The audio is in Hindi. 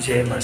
जय माँ